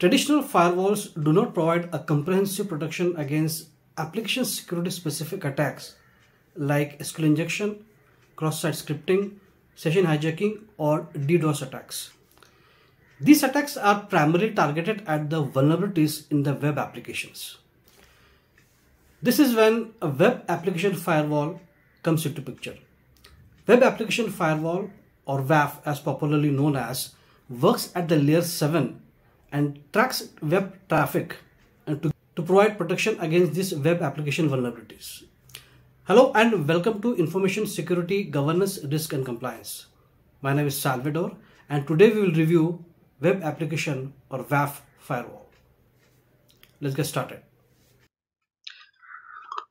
Traditional firewalls do not provide a comprehensive protection against application security specific attacks like SQL injection, cross-site scripting, session hijacking, or DDoS attacks. These attacks are primarily targeted at the vulnerabilities in the web applications. This is when a web application firewall comes into picture. Web application firewall or WAF as popularly known as works at the layer 7 and tracks web traffic and to, to provide protection against these web application vulnerabilities. Hello and welcome to Information Security Governance Risk and Compliance. My name is Salvadore and today we will review Web Application or WAF Firewall. Let's get started.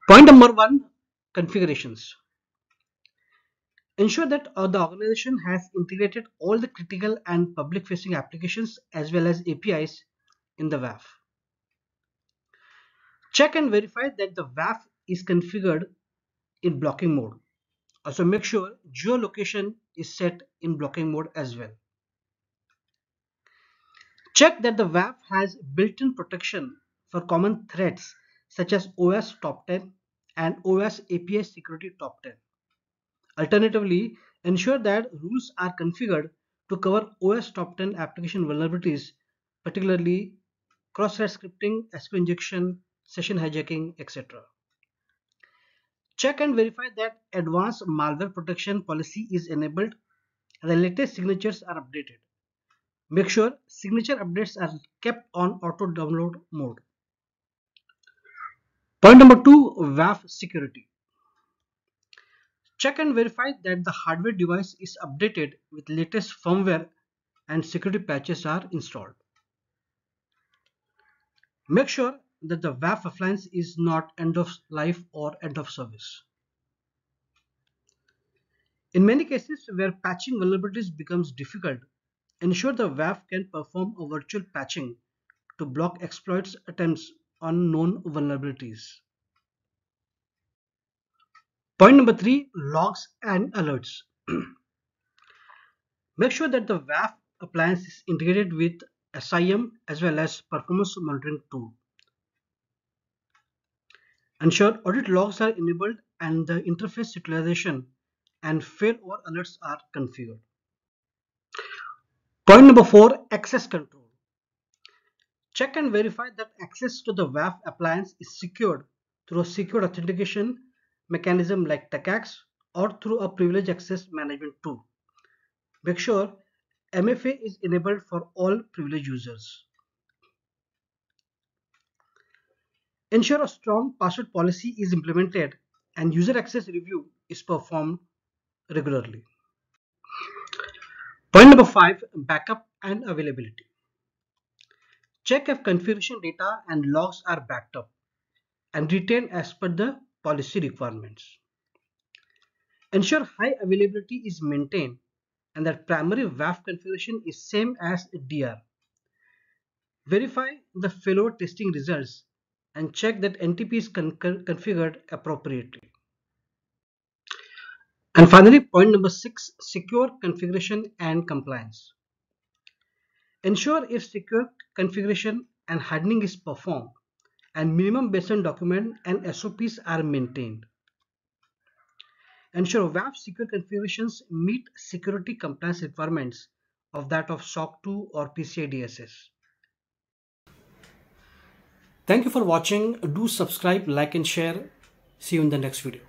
Point number one, configurations. Ensure that uh, the organization has integrated all the critical and public facing applications as well as APIs in the WAF. Check and verify that the WAF is configured in blocking mode. Also make sure geolocation is set in blocking mode as well. Check that the WAF has built-in protection for common threats such as OWASP top 10 and OWASP API security top 10. Alternatively, ensure that rules are configured to cover OWASP top 10 application vulnerabilities, particularly cross-site scripting, SQL injection, session hijacking, etc. Check and verify that advanced malware protection policy is enabled and the latest signatures are updated. Make sure signature updates are kept on auto download mode. Point number two, WAF security. Check and verify that the hardware device is updated with latest firmware and security patches are installed. Make sure that the WAF appliance is not end of life or end of service. In many cases where patching vulnerabilities becomes difficult, ensure the WAF can perform a virtual patching to block exploits attempts on known vulnerabilities. Point number three, logs and alerts. Make sure that the WAF appliance is integrated with SIEM as well as performance monitoring tool. Ensure audit logs are enabled and the interface utilization and failover alerts are configured. Point number four, access control. Check and verify that access to the WAF appliance is secured through a secure authentication mechanism like TACACS or through a privilege access management tool. Make sure MFA is enabled for all privileged users. Ensure a strong password policy is implemented and user access review is performed regularly. Point number five, backup and availability. Check if configuration data and logs are backed up and retained as per the policy requirements. Ensure high availability is maintained and that primary WAF configuration is same as DR. Verify the failover testing results and check that NTP is con configured appropriately. And finally, point number six, secure configuration and compliance. Ensure if secure configuration and hardening is performed and minimum baseline document and SOPs are maintained. Ensure WAF secure configurations meet security compliance requirements of that of SOC 2 or PCI DSS. Thank you for watching. Do subscribe, like and share. See you in the next video.